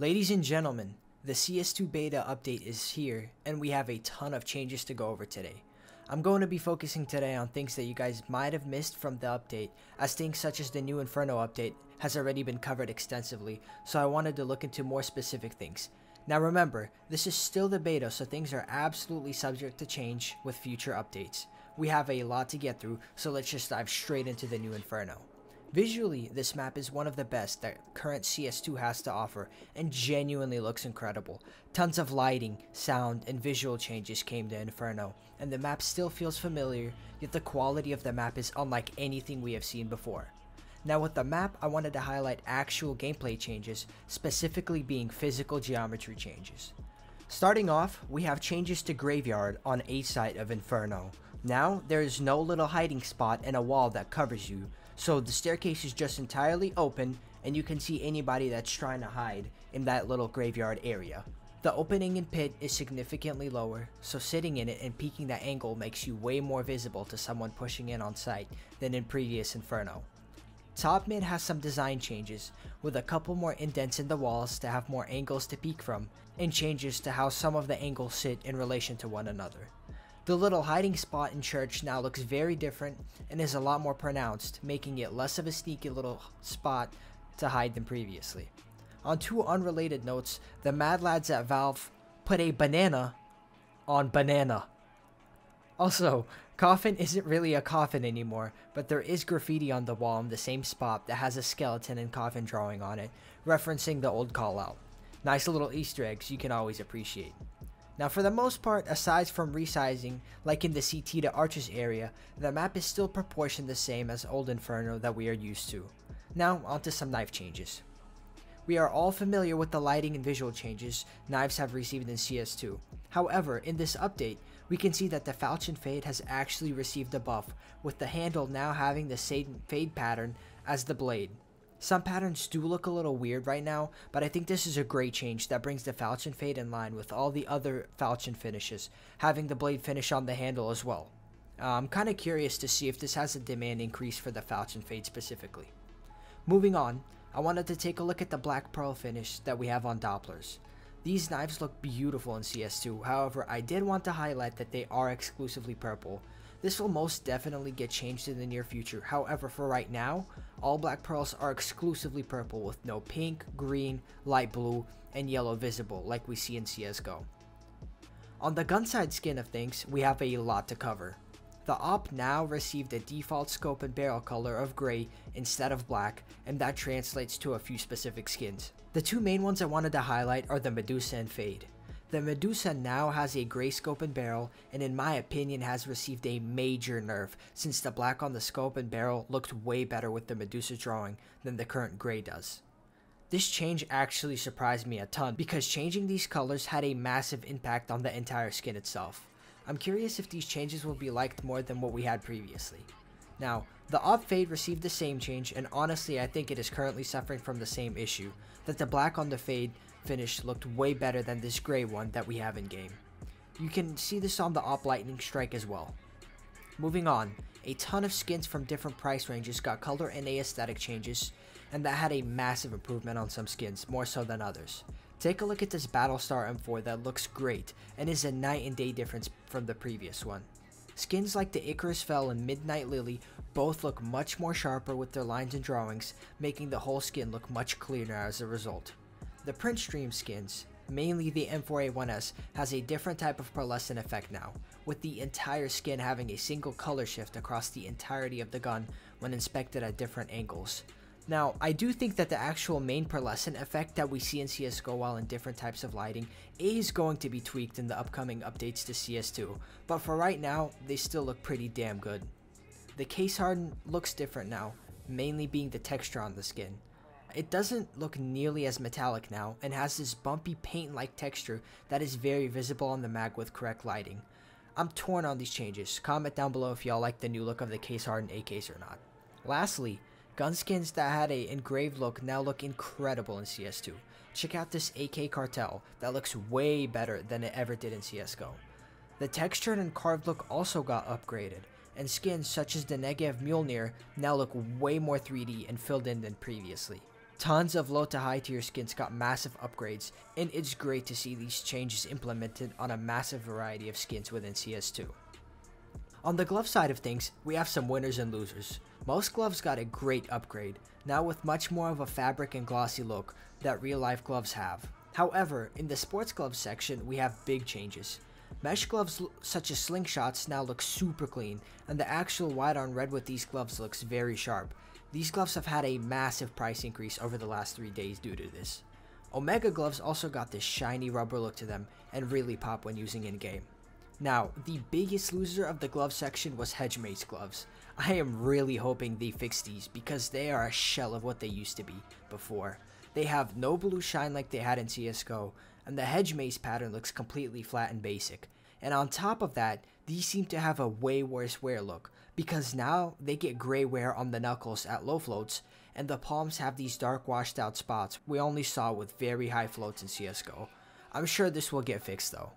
Ladies and gentlemen, the CS2 beta update is here, and we have a ton of changes to go over today. I'm going to be focusing today on things that you guys might have missed from the update, as things such as the new Inferno update has already been covered extensively, so I wanted to look into more specific things. Now remember, this is still the beta, so things are absolutely subject to change with future updates. We have a lot to get through, so let's just dive straight into the new Inferno. Visually, this map is one of the best that current CS2 has to offer and genuinely looks incredible. Tons of lighting, sound, and visual changes came to Inferno, and the map still feels familiar, yet the quality of the map is unlike anything we have seen before. Now with the map, I wanted to highlight actual gameplay changes, specifically being physical geometry changes. Starting off, we have changes to Graveyard on A side of Inferno. Now, there is no little hiding spot and a wall that covers you, so the staircase is just entirely open and you can see anybody that's trying to hide in that little graveyard area. The opening in pit is significantly lower, so sitting in it and peeking that angle makes you way more visible to someone pushing in on site than in previous Inferno. Top mid has some design changes, with a couple more indents in the walls to have more angles to peek from, and changes to how some of the angles sit in relation to one another. The little hiding spot in church now looks very different and is a lot more pronounced, making it less of a sneaky little spot to hide than previously. On two unrelated notes, the Mad Lads at Valve put a banana on banana. Also, coffin isn't really a coffin anymore, but there is graffiti on the wall in the same spot that has a skeleton and coffin drawing on it, referencing the old call out. Nice little easter eggs you can always appreciate. Now for the most part, aside from resizing, like in the CT to Arches area, the map is still proportioned the same as Old Inferno that we are used to. Now onto some knife changes. We are all familiar with the lighting and visual changes knives have received in CS2. However, in this update, we can see that the Falchion Fade has actually received a buff, with the handle now having the same fade pattern as the blade. Some patterns do look a little weird right now, but I think this is a great change that brings the falchion fade in line with all the other falchion finishes, having the blade finish on the handle as well. Uh, I'm kind of curious to see if this has a demand increase for the falchion fade specifically. Moving on, I wanted to take a look at the black pearl finish that we have on Dopplers. These knives look beautiful in CS2, however I did want to highlight that they are exclusively purple, this will most definitely get changed in the near future. However, for right now, all black pearls are exclusively purple with no pink, green, light blue, and yellow visible like we see in CSGO. On the gun side skin of things, we have a lot to cover. The AWP now received a default scope and barrel color of gray instead of black, and that translates to a few specific skins. The two main ones I wanted to highlight are the Medusa and Fade. The Medusa now has a gray scope and barrel, and in my opinion has received a major nerf, since the black on the scope and barrel looked way better with the Medusa drawing than the current gray does. This change actually surprised me a ton, because changing these colors had a massive impact on the entire skin itself. I'm curious if these changes will be liked more than what we had previously. Now, the AWP Fade received the same change, and honestly I think it is currently suffering from the same issue, that the black on the Fade finish looked way better than this gray one that we have in game. You can see this on the AWP Lightning Strike as well. Moving on, a ton of skins from different price ranges got color and aesthetic changes, and that had a massive improvement on some skins, more so than others. Take a look at this Battlestar M4 that looks great, and is a night and day difference from the previous one. Skins like the Icarus Fell and Midnight Lily both look much more sharper with their lines and drawings, making the whole skin look much cleaner as a result. The Printstream skins, mainly the M4A1S, has a different type of pearlescent effect now, with the entire skin having a single color shift across the entirety of the gun when inspected at different angles. Now, I do think that the actual main pearlescent effect that we see in CSGO while in different types of lighting is going to be tweaked in the upcoming updates to CS2, but for right now, they still look pretty damn good. The case harden looks different now, mainly being the texture on the skin. It doesn't look nearly as metallic now and has this bumpy paint-like texture that is very visible on the mag with correct lighting. I'm torn on these changes. Comment down below if y'all like the new look of the case hardened AKs or not. Lastly, gun skins that had a engraved look now look incredible in CS2. Check out this AK cartel that looks way better than it ever did in CSGO. The textured and carved look also got upgraded, and skins such as the Negev Mjolnir now look way more 3D and filled in than previously. Tons of low to high tier skins got massive upgrades, and it's great to see these changes implemented on a massive variety of skins within CS2. On the glove side of things, we have some winners and losers. Most gloves got a great upgrade, now with much more of a fabric and glossy look that real life gloves have. However, in the sports gloves section, we have big changes. Mesh gloves such as slingshots now look super clean, and the actual white on red with these gloves looks very sharp. These gloves have had a massive price increase over the last 3 days due to this. Omega gloves also got this shiny rubber look to them and really pop when using in game. Now, the biggest loser of the glove section was Hedgemaze gloves. I am really hoping they fix these because they are a shell of what they used to be before. They have no blue shine like they had in CSGO, and the Hedgemaze pattern looks completely flat and basic. And on top of that, these seem to have a way worse wear look, because now they get gray wear on the knuckles at low floats, and the palms have these dark washed out spots we only saw with very high floats in CSGO. I'm sure this will get fixed though.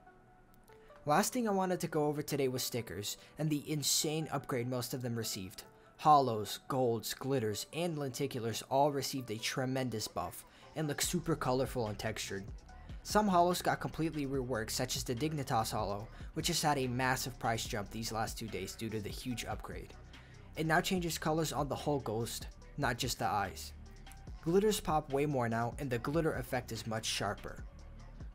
Last thing I wanted to go over today was stickers, and the insane upgrade most of them received. Hollows, golds, glitters, and lenticulars all received a tremendous buff, and look super colorful and textured. Some hollows got completely reworked, such as the Dignitas hollow, which has had a massive price jump these last two days due to the huge upgrade. It now changes colors on the whole ghost, not just the eyes. Glitters pop way more now, and the glitter effect is much sharper.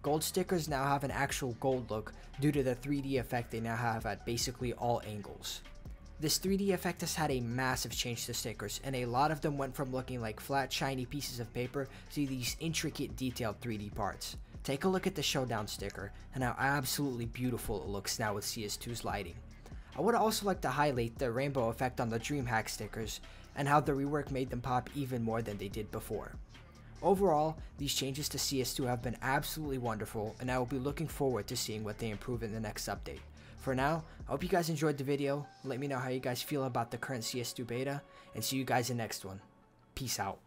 Gold stickers now have an actual gold look due to the 3D effect they now have at basically all angles. This 3D effect has had a massive change to stickers, and a lot of them went from looking like flat shiny pieces of paper to these intricate detailed 3D parts. Take a look at the Showdown sticker, and how absolutely beautiful it looks now with CS2's lighting. I would also like to highlight the rainbow effect on the DreamHack stickers, and how the rework made them pop even more than they did before. Overall, these changes to CS2 have been absolutely wonderful, and I will be looking forward to seeing what they improve in the next update. For now, I hope you guys enjoyed the video, let me know how you guys feel about the current CS2 beta, and see you guys in the next one. Peace out.